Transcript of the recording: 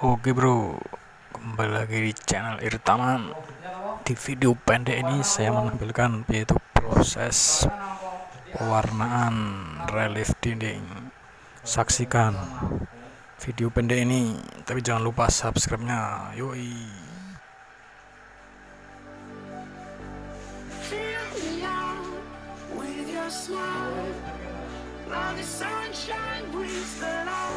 Oke bro, kembali lagi di channel Irtaman. Di video pendek ini saya menampilkan yaitu proses pewarnaan relief dinding. Saksikan video pendek ini, tapi jangan lupa subscribe-nya. Yoi. The sunshine brings the light.